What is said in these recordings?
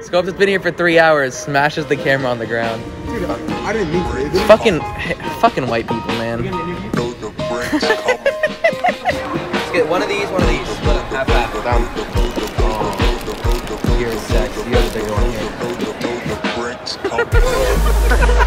Scopes has been here for three hours, smashes the camera on the ground. Dude, I, I didn't mean to. It didn't- Fucking, fucking white people, man. Know the bricks coming. Let's get one of these, one of these, split them half half. You're sex. You have a bigger one here. The bricks coming.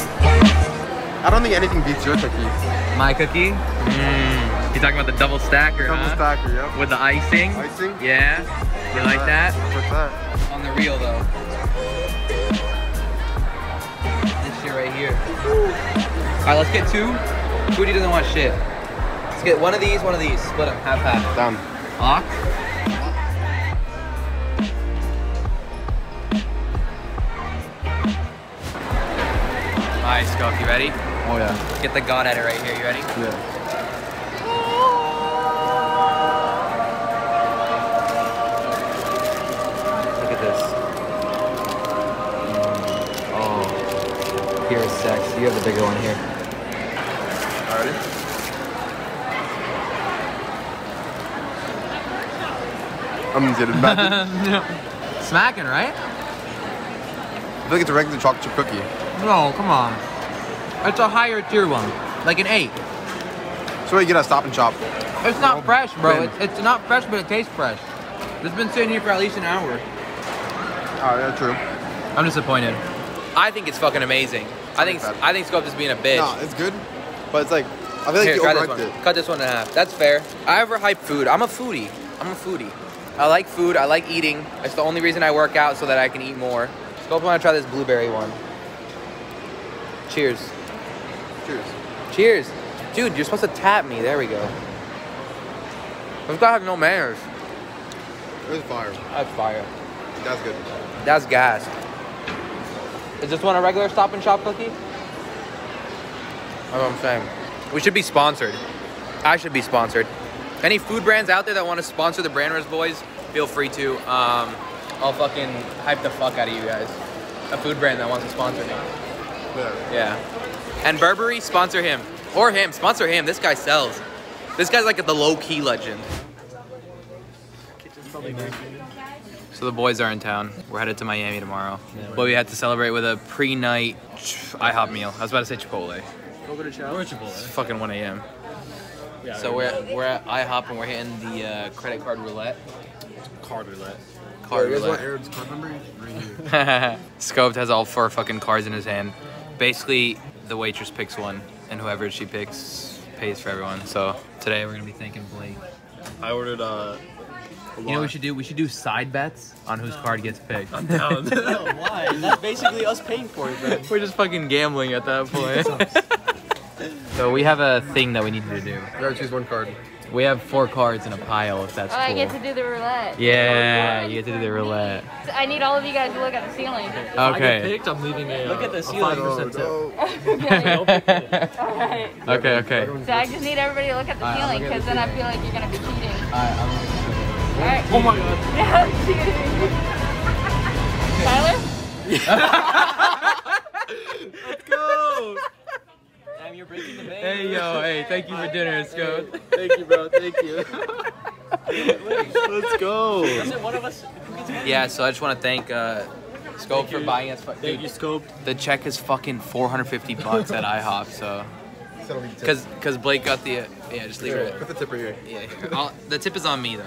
I don't think anything beats your cookie. My cookie. Mmm. You talking about the double stacker, Double huh? stacker, yep. With the icing. Icing? Yeah. You like that? What's that? On the real though. This shit right here. All right, let's get two. Fuji doesn't want shit. Let's get one of these, one of these. Split them, half half. Down. Ock. Alright, Scope, you ready? Oh yeah. Get the god at it right here. You ready? Yeah. Look at this. Mm. Oh. Pure sex. You have the bigger one here. Alrighty. I'm gonna get it back. Smacking, right? I feel like it's a regular chocolate chip cookie. No, come on. It's a higher tier one. Like an eight. So what you get a Stop and Shop. It's not fresh, bro. It's, it's not fresh, but it tastes fresh. It's been sitting here for at least an hour. Oh yeah, true. I'm disappointed. I think it's fucking amazing. I think bad. I think Scope is being a bitch. Nah, it's good, but it's like I feel like Here, you try this overhyped one. it. Cut this one in half. That's fair. I overhype food. I'm a foodie. I'm a foodie. I like food. I like eating. It's the only reason I work out so that I can eat more. Scope want to try this blueberry one. Cheers. Cheers. Cheers. Dude, you're supposed to tap me. There we go. This guy has no manners. It was fire. That's fire. That's good. That's gas. Is this one a regular Stop and Shop cookie? That's what I'm saying. We should be sponsored. I should be sponsored. Any food brands out there that want to sponsor the Brand Branders boys, feel free to. Um, I'll fucking hype the fuck out of you guys. A food brand that wants to sponsor me. Yeah. Yeah. And Burberry, sponsor him. Or him. Sponsor him. This guy sells. This guy's like the low key legend. So the boys are in town. We're headed to Miami tomorrow. But we had to celebrate with a pre night IHOP meal. I was about to say Chipotle. Over to Chow. Or It's Chipotle. fucking 1 a.m. Yeah, So we're at, we're at IHOP and we're hitting the uh, credit card roulette. card roulette. Card you roulette. Aaron's card number? Right here. Scoped has all four fucking cards in his hand. Basically, the waitress picks one, and whoever she picks pays for everyone. So today we're gonna be thanking Blake. I ordered uh. You know what we should do? We should do side bets on whose card gets picked. I'm down. why? That's basically us paying for it, bro. We're just fucking gambling at that point. so we have a thing that we need to do. You gotta choose one card. We have four cards in a pile, if that's Oh, I get to do the roulette. Yeah, you get to do the roulette. So I need all of you guys to look at the ceiling. Okay. picked, I'm leaving a. Look at the a ceiling. 5% tip. okay. Alright. okay, okay. So I just need everybody to look at the Alright, I'll ceiling look at because the then I feel like you're gonna be cheating. Alright, Alright. Oh my god. Yeah, Tyler? Let's go. Damn, you're breaking the bank. Hey yo, hey, thank you for dinner, Scope. Thank you, bro. Thank you. Let's go. Is it one of us who gets money? Yeah, so I just want to thank uh, Scope for buying us. fu- Thank Dude, you, Scope. the check is fucking 450 bucks at IHOP, so. Settle the tip. Cause, Cause Blake got the, uh, yeah, just leave it. Put the tip right here. Yeah, here. I'll, the tip is on me though.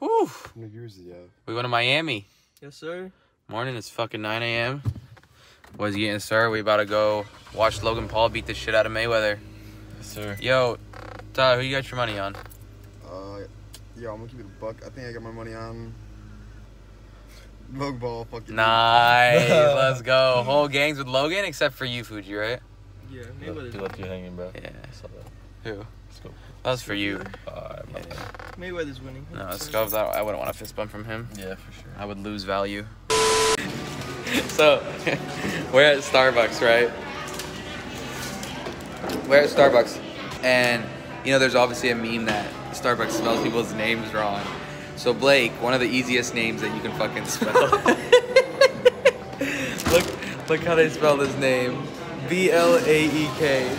Whew. New Year's, yeah. We went to Miami. Yes, sir. Morning, it's fucking 9 a.m. What's you getting, sir? We about to go watch Logan Paul beat the shit out of Mayweather. Yes, sir. Yo, Tyler, who you got your money on? Uh, yeah, I'm gonna keep it a buck. I think I got my money on Logan Paul. Fucking Nice, let's go. Whole gangs with Logan except for you, Fuji, right? Yeah, Mayweather. He left you hanging, bro. Yeah. I saw that. Who? Scope. That was for you. Alright, my Yeah. Mayweather's winning. No, Scope, that I wouldn't want a fist bump from him. Yeah, for sure. I would lose value. So, we're at Starbucks, right? We're at Starbucks, and you know, there's obviously a meme that Starbucks spells people's names wrong. So Blake, one of the easiest names that you can fucking spell. look, Look how they spell his name. B L A E K.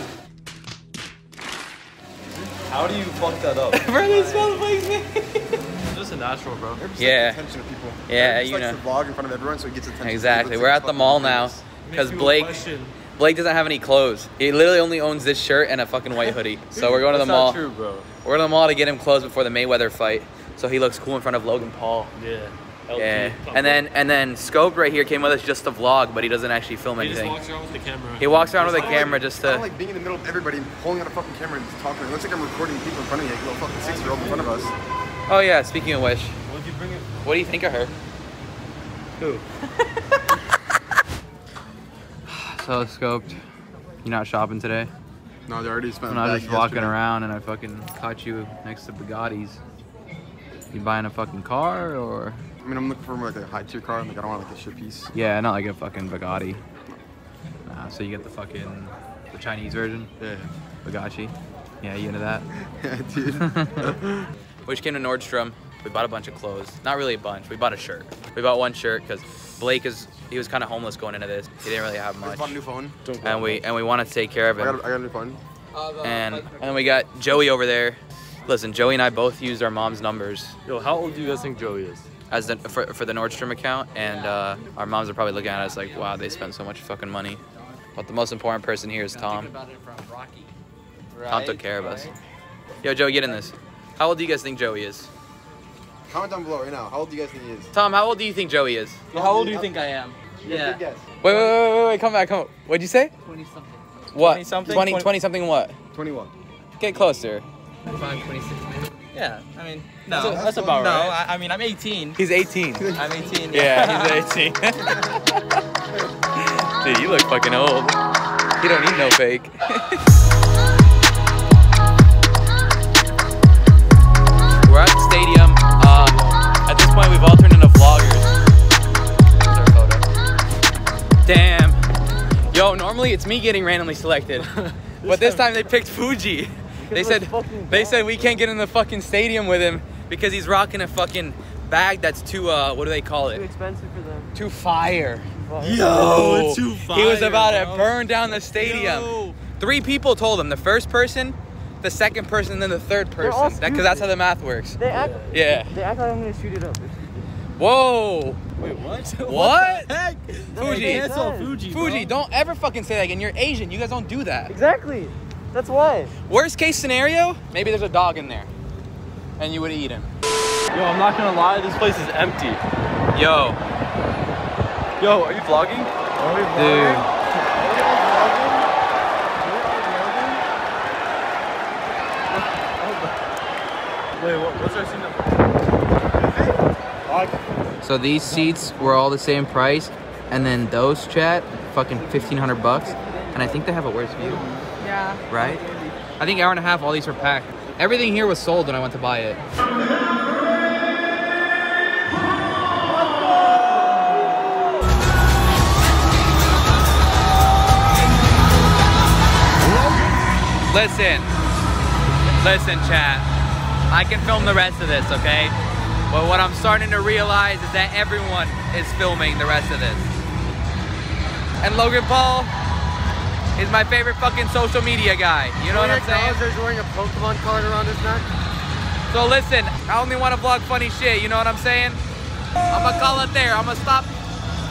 How do you fuck that up? Bro, they spell Blake's name. It's just natural, bro. Just Yeah. like attention to people. Yeah, Just you likes know. to vlog in front of everyone, so he gets attention. Exactly. We're at the fucking mall now because Blake Blake doesn't have any clothes. He literally only owns this shirt and a fucking white hoodie. So we're going to the That's mall. true, bro. We're going to the mall to get him clothes before the Mayweather fight, so he looks cool in front of Logan Paul. Yeah. Yeah. And then and then Scoped right here came with us just to vlog, but he doesn't actually film He just anything. walks around with the camera. He walks around with a I don't like- camera just I don't to. like being in the middle of everybody and pulling out a fucking camera and talking. It looks like I'm recording people in front of me, like a little fucking six year old in front of us. Oh yeah. Speaking of which, What if you bring it? what do you think of her? Who? So Scoped, You're not shopping today? No, they already spent. When I was just walking yesterday. around and I fucking caught you next to Bugattis. You buying a fucking car or? I mean, I'm looking for like a high tier car. like, I don't want like a shit piece. Yeah, not like a fucking Bugatti. Nah, so you get the fucking the Chinese version, Yeah. Bugatti. Yeah, you into that? Yeah, dude. we just came to Nordstrom. We bought a bunch of clothes. Not really a bunch. We bought a shirt. We bought one shirt because Blake is he was kind of homeless going into this. He didn't really have I much, just bought a new phone. and we and we want to take care of I him. got, a, I got a new phone. And and we got Joey over there. Listen, Joey and I both used our mom's numbers Yo, how old do you guys think Joey is? as the, for, for the Nordstrom account, and uh, our moms are probably looking at us like, wow, they spent so much fucking money. But the most important person here is Tom. Tom took care of us. Yo, Joey, get in this. How old do you guys think Joey is? Comment down below right now. How old do you guys think he is? Tom, how old do you think Joey is? How old do you think I am? Yeah. Guess. Wait, wait, wait, wait, wait, come back, come. What'd you say? 20 something. What? 20 something? 20, 20 20 something what? 21. Get closer. 25, 26 maybe. Yeah, I mean, no, That's- that's, that's about fine. right. No, I, I mean, I'm 18. He's 18. I'm 18. Yeah, he's 18. Dude, you look fucking old. You don't need no fake. point, we've all turned into vloggers. Here's our photo. Damn. Yo, normally it's me getting randomly selected, but this time they picked Fuji. They said they said we can't get in the fucking stadium with him because he's rocking a fucking bag that's too uh what do they call it? Too expensive for them. Too fire. Yo, too fire. He was fire, about to burn down the stadium. Yo. Three people told him. The first person, the second person, and then the third person. Because that's how the math works. They act. Yeah. They act like I'm gonna shoot it up. Whoa. Wait, what? What? the heck? Fuji. Cancel Yes. Fuji. Fuji, bro. don't ever fucking say that again. You're Asian. You guys don't do that. Exactly. That's why. Worst case scenario, maybe there's a dog in there. And you would eat him. Yo, I'm not gonna lie, this place is empty. Yo, Yo, are you vlogging? Are we dude. Wait, what, what's our scene number? So these seats were all the same price, and then those chat, fucking fifteen hundred bucks, and I think they have a worse view. Yeah. Right? I think hour and a half. All these were packed. Everything here was sold when I went to buy it. Listen, listen, chat. I can film the rest of this, okay? But what I'm starting to realize is that everyone is filming the rest of this. And Logan Paul is my favorite fucking social media guy. You know what I'm saying? Wearing a Pokemon card around his neck. So listen, I only want to vlog funny shit. You know what I'm saying? I'm gonna call it there. I'm gonna stop.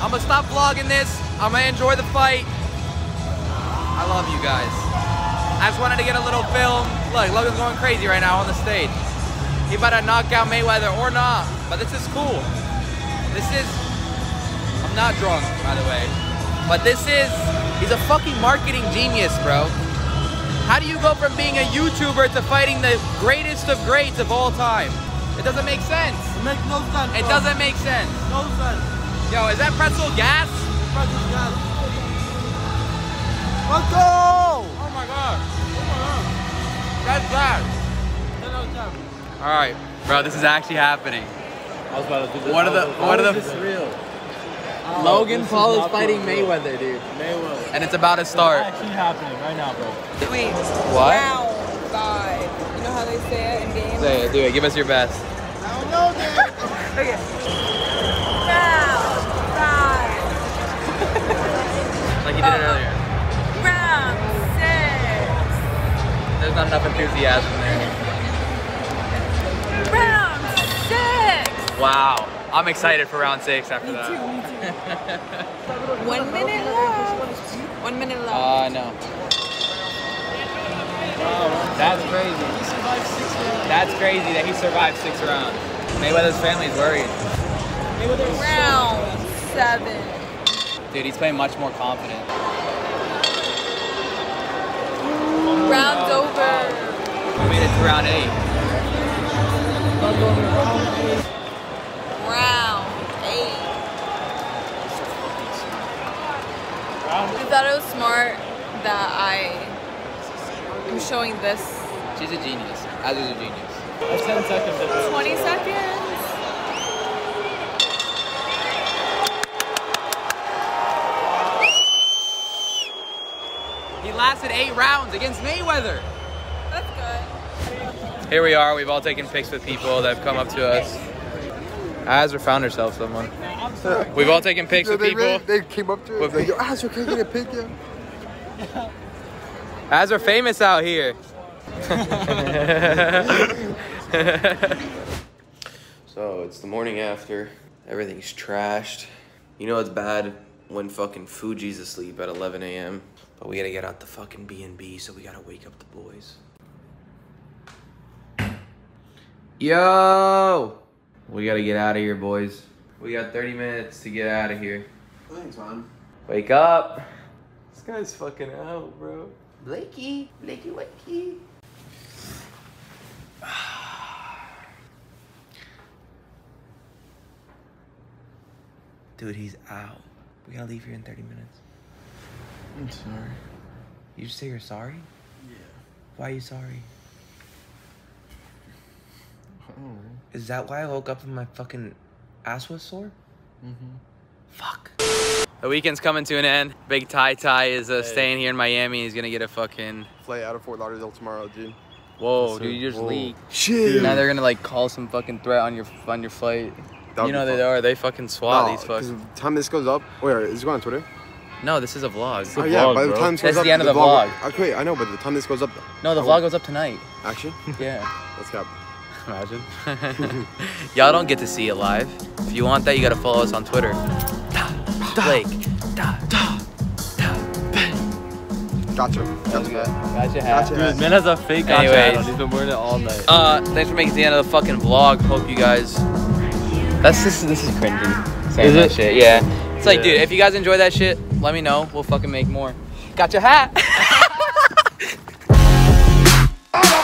I'm gonna stop vlogging this. I'm gonna enjoy the fight. I love you guys. I just wanted to get a little film. Look, Logan's going crazy right now on the stage. He about to knock out Mayweather or not, but this is cool. This is. I'm not drunk, by the way, but this is. He's a fucking marketing genius, bro. How do you go from being a YouTuber to fighting the greatest of greats of all time? It doesn't make sense. It makes no sense. It bro. doesn't make sense. No sense. Yo, is that pretzel gas? Pretzel gas. Let's go! Oh my god. That's bad. All right, bro, this is actually happening. I was about to do this. What are the what are oh, the real? Uh, Logan this Paul is is fighting real. Mayweather, dude, Mayweather. and it's about to start. actually happening right now, bro. Wait. What? Round five. You know how they say it in games? Say it, do it. Give us your best. I don't know, dude. okay. Round five. like he did it earlier. Round six. There's not enough enthusiasm there. Wow. I'm excited for round six after that. One minute left. One minute left. Uh, no. That's crazy. That's crazy that he survived six rounds. Mayweather's family's worried. Round seven. Dude, he's playing much more confident. Round over. We made it to round eight. Round eight. You thought it was smart that I am showing this She's a genius. As is a genius. That's 10 seconds. 20 seconds. He lasted eight rounds against Mayweather. That's good. Here we are. We've all taken pics with people that have come up to us. Azra found herself someone. We've all taken pics Yeah, with they, people. really- they came up to her. Like, Yo, Azra, can I get a pic? Yeah. Azra famous out here. So it's the morning after. Everything's trashed. You know it's bad when fucking Fuji's asleep at 11 a.m. But we gotta get out the fucking B and B, so we gotta wake up the boys. Yo, we gotta get out of here, boys. We got 30 minutes to get out of here. Thanks, man. Wake up. This guy's fucking out, bro. Blakey, Blakey, wakey. Dude, he's out. We gotta leave here in 30 minutes. I'm sorry. You just say you're sorry? Yeah. Why are you sorry? Is that why I woke up and my fucking ass was sore? Mm-hmm. Fuck. The weekend's coming to an end. Big Ty Ty is uh, staying here in Miami. He's gonna get a fucking. Fly out of Fort Lauderdale tomorrow, dude. Whoa, dude, you just Whoa. leaked. Shit. Now they're gonna like call some fucking threat on your on your flight. That would you know they are. They fucking swat No, these 'cause fucks. the time this goes up, wait, is it going on Twitter? No, this is a vlog. Oh yeah, vlog, by the bro. time this That's goes up, the end of the vlog. Okay, I know, but the time this goes up. No, the I vlog won't- goes up tonight. Actually, Yeah. let's go. Imagine. Y'all don't get to see it live. If you want that, you gotta follow us on Twitter. Blake. Gotcha. Gotcha. Gotcha. Dude, man has a fake gotcha Anyways, He's been wearing it all night. Uh, thanks for making the end of the fucking vlog. Hope you guys. That's this. This is cringy. Saying is that it? shit. Yeah. It's like, dude, if you guys enjoy that shit, let me know. We'll fucking make more. Gotcha hat.